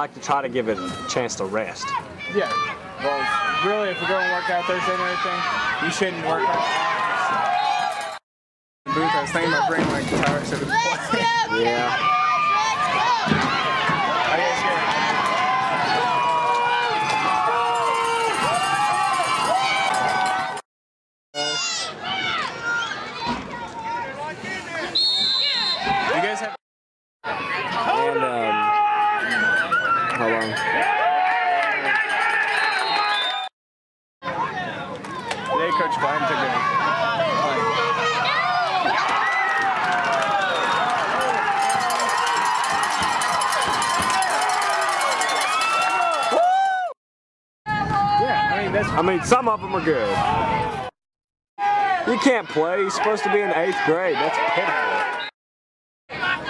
like to try to give it a chance to rest. Yeah. Well, really, if we're going to work out Thursday and everything, you shouldn't work out. Booth, I was thinking my brain like guitar instead of play. Yeah. I guess, yeah. You guys have And um, hold on. Today, Coach Klein took a. Yeah, I mean that's. I mean, some of them are good. You can't play. You're supposed to be in eighth grade. That's pitiful.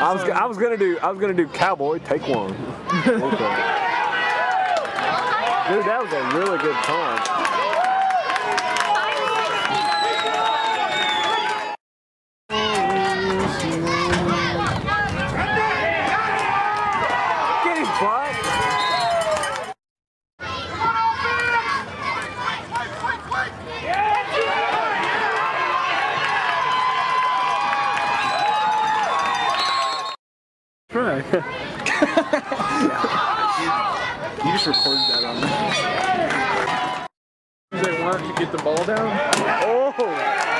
I was, I was gonna do, I was gonna do cowboy. Take one. Okay. Dude, that was a really good time. Get his butt. Right. you just recorded that on there. They want to get the ball down. Oh!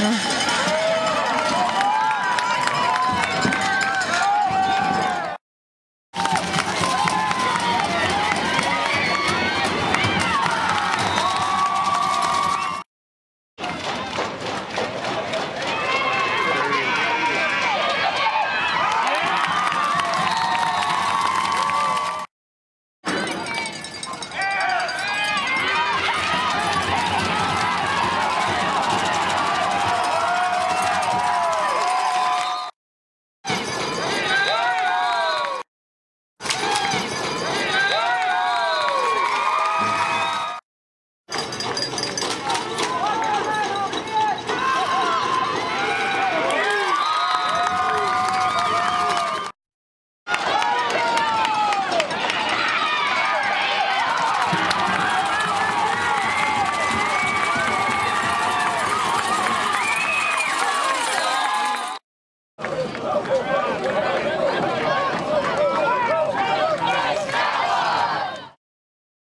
No.